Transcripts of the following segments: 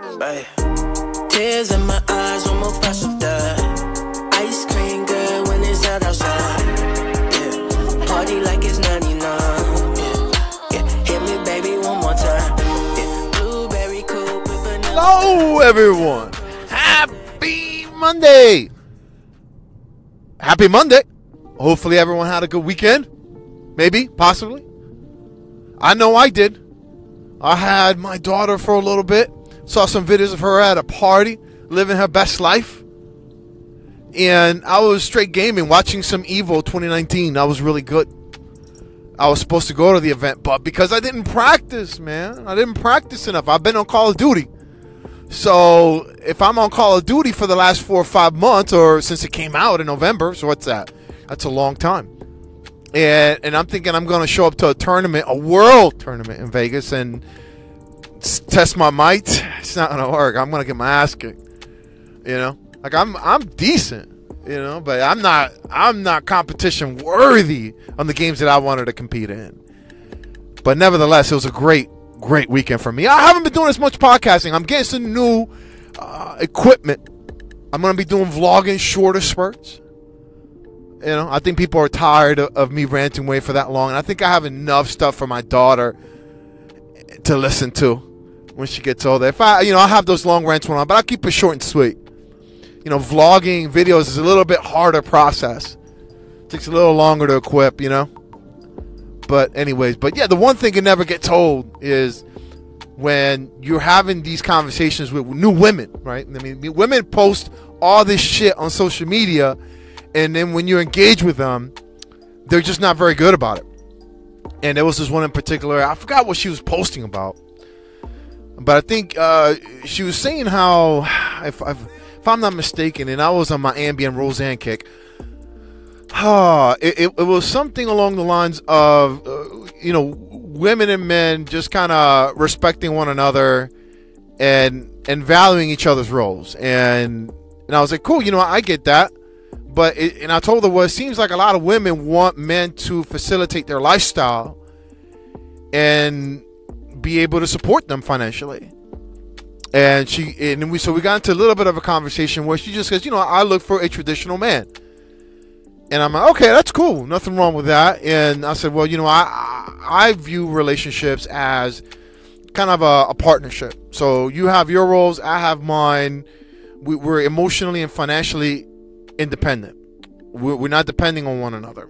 Ay. Tears in my eyes, almost flash of that. Ice cream good when it's hot outside. Yeah. Party like it's 99. Yeah. Yeah. Hit me, baby, one more time. Yeah. Blueberry coupe with vanilla. Hello, everyone. Happy Monday. Happy Monday. Hopefully, everyone had a good weekend. Maybe, possibly. I know I did. I had my daughter for a little bit. Saw some videos of her at a party, living her best life. And I was straight gaming, watching some Evo 2019. That was really good. I was supposed to go to the event, but because I didn't practice, man, I didn't practice enough. I've been on Call of Duty. So if I'm on Call of Duty for the last four or five months, or since it came out in November, so what's that? That's a long time. And and I'm thinking I'm going to show up to a tournament, a world tournament in Vegas, and test my might. It's not to work. I'm to get my ass kicked. You know, like I'm I'm decent. You know, but I'm not I'm not competition worthy on the games that I wanted to compete in. But nevertheless, it was a great, great weekend for me. I haven't been doing as much podcasting. I'm getting some new uh, equipment. I'm to be doing vlogging shorter spurts. You know, I think people are tired of, of me ranting away for that long. And I think I have enough stuff for my daughter to listen to when she gets older. If I, you know, I have those long rants one on, but I'll keep it short and sweet. You know, vlogging videos is a little bit harder process. It takes a little longer to equip, you know. But anyways, but yeah, the one thing you never get told is when you're having these conversations with new women, right? I mean, women post all this shit on social media, and then when you engage with them, they're just not very good about it. And there was this one in particular, I forgot what she was posting about, but I think uh, she was saying how, if, if, I'm not mistaken, and I was on my Ambien Roseanne kick, Ah, it, it, it was something along the lines of, uh, you know, women and men just kind of respecting one another and and valuing each other's roles. And and I was like, cool, you know, I get that. But it, and I told her, well, it seems like a lot of women want men to facilitate their lifestyle and be able to support them financially. And she and we so we got into a little bit of a conversation where she just says, you know, I look for a traditional man. And I'm like, okay, that's cool. Nothing wrong with that. And I said, well, you know, I I view relationships as kind of a, a partnership. So you have your roles, I have mine. We, we're emotionally and financially independent. We're, we're not depending on one another.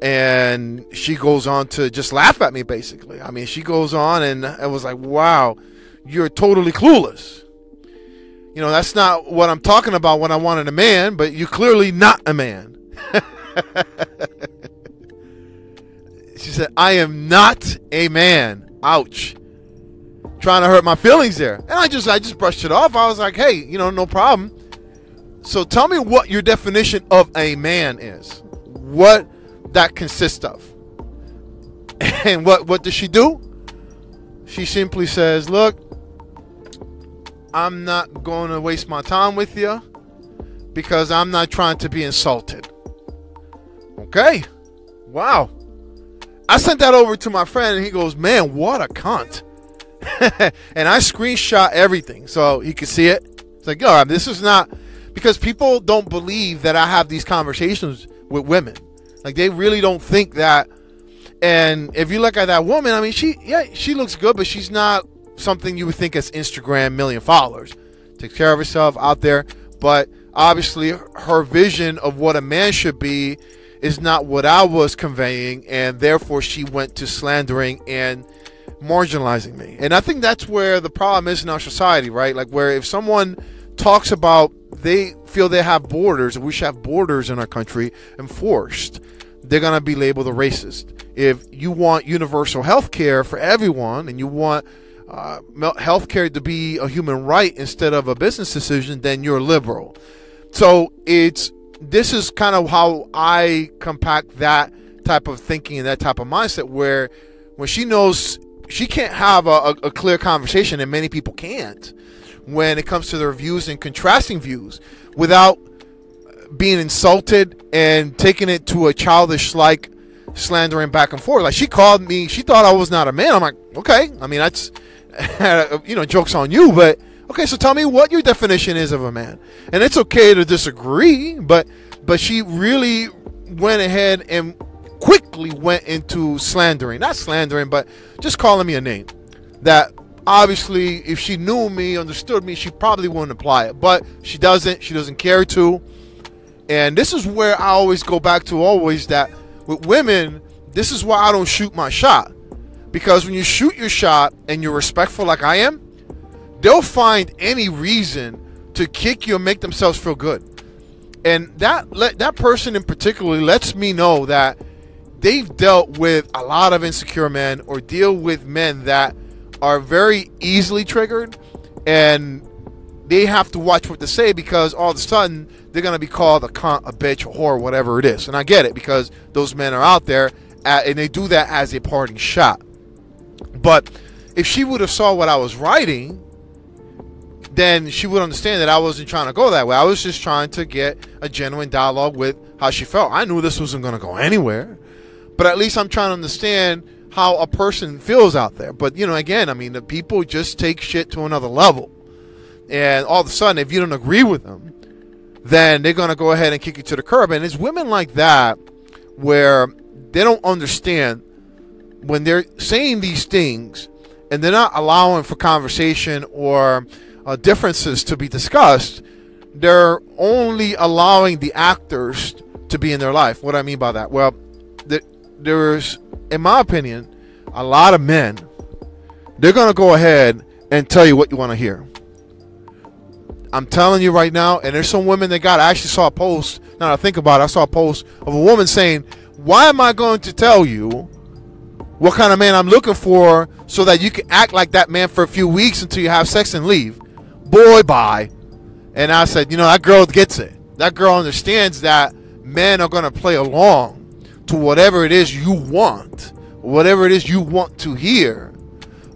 And she goes on to just laugh at me, basically. I mean, she goes on, and I was like, wow, you're totally clueless. You know, that's not what I'm talking about when I wanted a man, but you're clearly not a man. she said, I am not a man. Ouch. Trying to hurt my feelings there. And I just I just brushed it off. I was like, hey, you know, no problem. So tell me what your definition of a man is. What that consists of. And what what does she do? She simply says, "Look, I'm not going to waste my time with you because I'm not trying to be insulted." Okay. Wow. I sent that over to my friend and he goes, "Man, what a cunt." and I screenshot everything so he could see it. It's like, yo, this is not because people don't believe that I have these conversations with women. Like they really don't think that. And if you look at that woman, I mean, she yeah, she looks good, but she's not something you would think as Instagram million followers. Takes care of herself out there, but obviously her vision of what a man should be is not what I was conveying, and therefore she went to slandering and marginalizing me. And I think that's where the problem is in our society, right? Like where if someone talks about they feel they have borders, we should have borders in our country enforced, they're gonna be labeled a racist. If you want universal health care for everyone, and you want uh, health care to be a human right instead of a business decision, then you're liberal. So it's this is kind of how I compact that type of thinking and that type of mindset where when she knows she can't have a, a, a clear conversation and many people can't when it comes to their views and contrasting views without being insulted and taking it to a childish like slandering back and forth like she called me she thought i was not a man i'm like okay i mean that's you know, jokes on you, but okay, so tell me what your definition is of a man. And it's okay to disagree, but but she really went ahead and quickly went into slandering. Not slandering, but just calling me a name. That obviously if she knew me, understood me, she probably wouldn't apply it. But she doesn't. She doesn't care to. And this is where I always go back to always that with women, this is why I don't shoot my shot. Because when you shoot your shot and you're respectful like I am, they'll find any reason to kick you and make themselves feel good. And that that person in particular lets me know that they've dealt with a lot of insecure men or deal with men that are very easily triggered and they have to watch what they say because all of a sudden they're going to be called a cunt, a bitch, a whore, whatever it is. And I get it because those men are out there at, and they do that as a parting shot. But if she would have saw what I was writing, then she would understand that I wasn't trying to go that way. I was just trying to get a genuine dialogue with how she felt. I knew this wasn't going to go anywhere, but at least I'm trying to understand how a person feels out there. But you know, again, I mean, the people just take shit to another level, and all of a sudden, if you don't agree with them, then they're going to go ahead and kick you to the curb. And it's women like that where they don't understand when they're saying these things and they're not allowing for conversation or uh, differences to be discussed, they're only allowing the actors to be in their life. What do I mean by that? Well, there's, in my opinion, a lot of men, they're going to go ahead and tell you what you want to hear. I'm telling you right now, and there's some women that got. I actually saw a post. Now I think about it, I saw a post of a woman saying, "Why am I going to tell you what kind of man I'm looking for so that you can act like that man for a few weeks until you have sex and leave. Boy, bye. And I said, you know, that girl gets it. That girl understands that men are going to play along to whatever it is you want, whatever it is you want to hear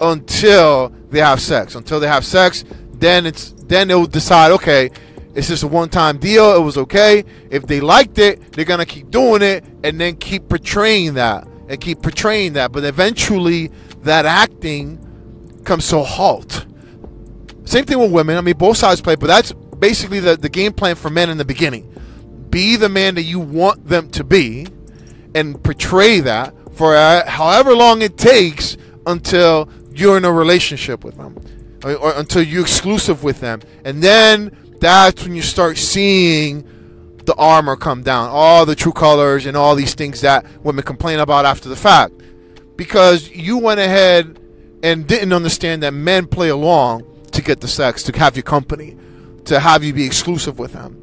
until they have sex. Until they have sex, then it's then they'll decide, okay, it's just a one-time deal. It was okay. If they liked it, they're gonna keep doing it and then keep portraying that and keep portraying that. But eventually, that acting comes to a halt. Same thing with women. I mean, both sides play, but that's basically the, the game plan for men in the beginning. Be the man that you want them to be and portray that for uh, however long it takes until you're in a relationship with them or, until you're exclusive with them. And then that's when you start seeing the armor come down, all the true colors and all these things that women complain about after the fact. Because you went ahead and didn't understand that men play along to get the sex, to have your company, to have you be exclusive with them.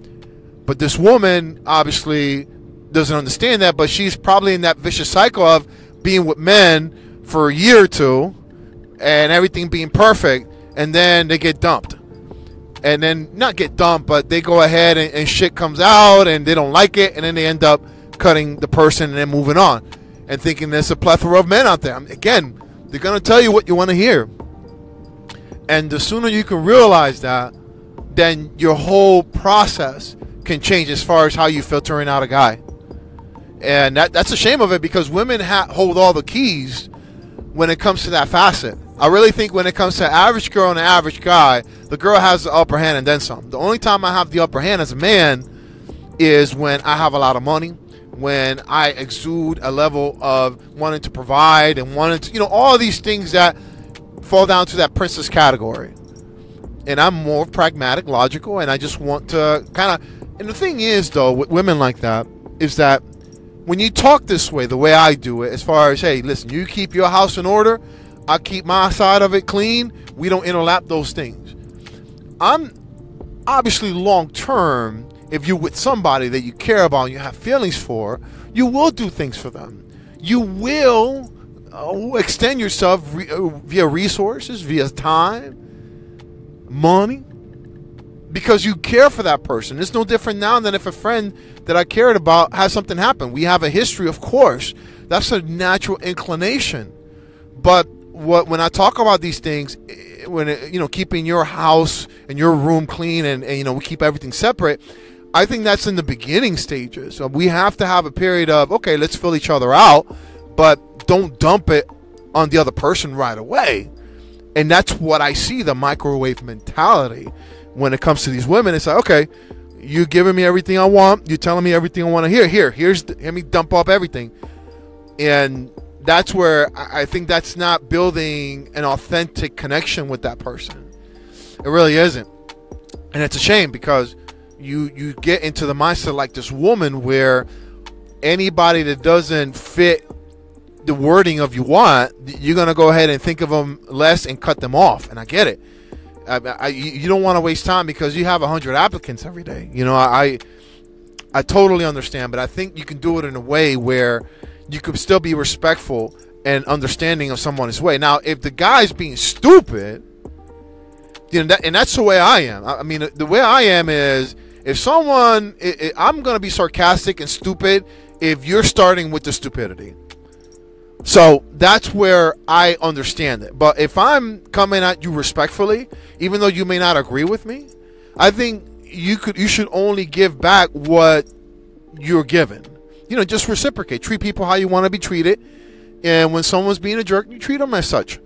But this woman obviously doesn't understand that, but she's probably in that vicious cycle of being with men for a year or two and everything being perfect, and then they get dumped and then not get dumped, but they go ahead and, and, shit comes out and they don't like it, and then they end up cutting the person and then moving on and thinking there's a plethora of men out there. Again, they're going to tell you what you want to hear. And the sooner you can realize that, then your whole process can change as far as how you filtering out a guy. And that, that's a shame of it because women ha- hold all the keys when it comes to that facet. I really think when it comes to average girl and average guy, the girl has the upper hand and then some. The only time I have the upper hand as a man is when I have a lot of money, when I exude a level of wanting to provide and wanting to, you know, all these things that fall down to that princess category. And I'm more pragmatic, logical, and I just want to kind of. And the thing is, though, with women like that, is that when you talk this way, the way I do it, as far as, hey, listen, you keep your house in order, I keep my side of it clean. We don't interlap those things. I'm obviously long term. If you're with somebody that you care about and you have feelings for, you will do things for them. You will uh, extend yourself re- uh, via resources, via time, money, because you care for that person. It's no different now than if a friend that I cared about has something happen. We have a history, of course. That's a natural inclination. But what when I talk about these things, eh, when it, you know keeping your house and your room clean and, and you know we keep everything separate, I think that's in the beginning stages. So we have to have a period of okay, let's fill each other out, but don't dump it on the other person right away. And that's what I see the microwave mentality when it comes to these women. It's like, okay, you're giving me everything I want. You're telling me everything I want to hear. Here, here's the, let me dump off everything. And that's where I think that's not building an authentic connection with that person. It really isn't. And it's a shame because you you get into the mindset like this woman where anybody that doesn't fit the wording of you want, you're gonna go ahead and think of them less and cut them off. And I get it. I, I, you don't want to waste time because you have hundred applicants every day. You know, I I totally understand, but I think you can do it in a way where you could still be respectful and understanding of someone's way. Now, if the guy's being stupid, you know, that, and that's the way I am. I, I mean, the way I am is if someone, it, it, I'm going to be sarcastic and stupid if you're starting with the stupidity. So that's where I understand it. But if I'm coming at you respectfully, even though you may not agree with me, I think you could you should only give back what you're given. You know, just reciprocate. Treat people how you want to be treated. And when someone's being a jerk, you treat them as such.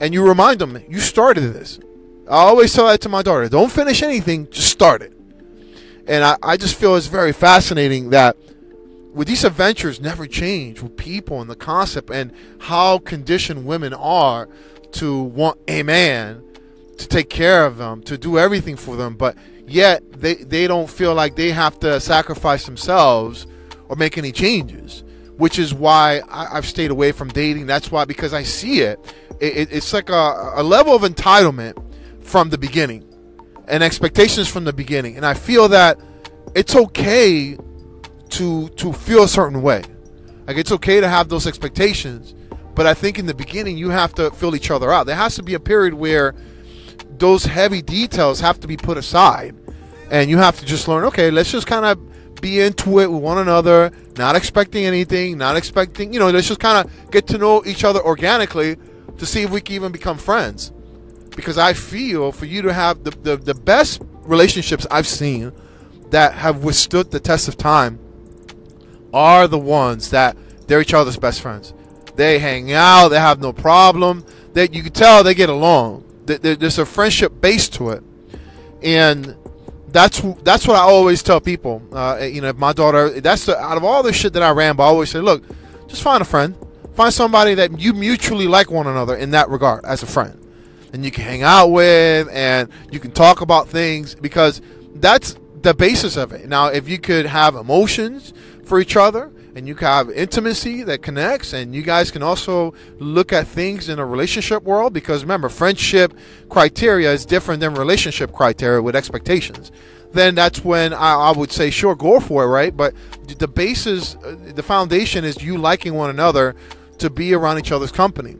And you remind them, you started this. I always tell that to my daughter. Don't finish anything, just start it. And I, I just feel it's very fascinating that with these adventures never change with people and the concept and how conditioned women are to want a man to take care of them, to do everything for them, but yet they, they don't feel like they have to sacrifice themselves or make any changes, which is why I, have stayed away from dating. That's why, because I see it, it, it it's like a, a level of entitlement from the beginning and expectations from the beginning. And I feel that it's okay to to feel a certain way. Like it's okay to have those expectations, but I think in the beginning you have to fill each other out. There has to be a period where those heavy details have to be put aside, and you have to just learn. Okay, let's just kind of be into it with one another, not expecting anything, not expecting. You know, let's just kind of get to know each other organically to see if we can even become friends. Because I feel for you to have the, the, the best relationships I've seen that have withstood the test of time are the ones that they're each other's best friends. They hang out. They have no problem. That you can tell they get along. There's a friendship base to it, and that's that's what I always tell people. Uh, you know, my daughter. That's the, out of all the shit that I ramble. I always say, look, just find a friend. Find somebody that you mutually like one another in that regard as a friend, and you can hang out with, and you can talk about things because that's the basis of it. Now, if you could have emotions for each other and you can have intimacy that connects and you guys can also look at things in a relationship world because remember friendship criteria is different than relationship criteria with expectations. Then that's when I, I would say sure go for it right? But the basis uh, the foundation is you liking one another to be around each other's company.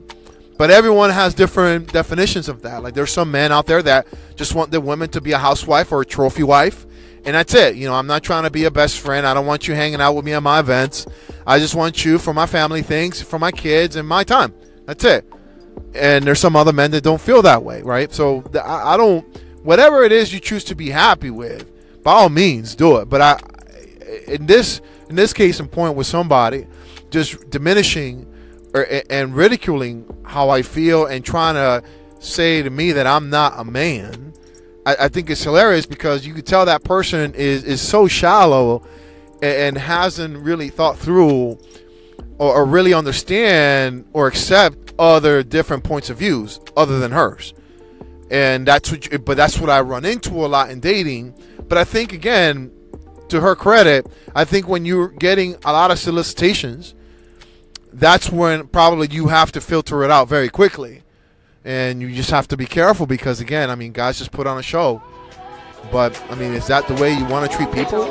But everyone has different definitions of that. Like there's some men out there that just want their women to be a housewife or a trophy wife and that's it. You know, I'm not trying to be a best friend. I don't want you hanging out with me at my events. I just want you for my family things, for my kids, and my time. That's it. And there's some other men that don't feel that way, right? So I, don't. Whatever it is you choose to be happy with, by all means, do it. But I, in this in this case in point with somebody, just diminishing or, and ridiculing how I feel and trying to say to me that I'm not a man I, I think it's hilarious because you can tell that person is is so shallow and, and hasn't really thought through or, or, really understand or accept other different points of views other than hers. And that's what, you, but that's what I run into a lot in dating. But I think again, to her credit, I think when you're getting a lot of solicitations, that's when probably you have to filter it out very quickly and you just have to be careful because again, I mean, guys just put on a show. But I mean, is that the way you want to treat people?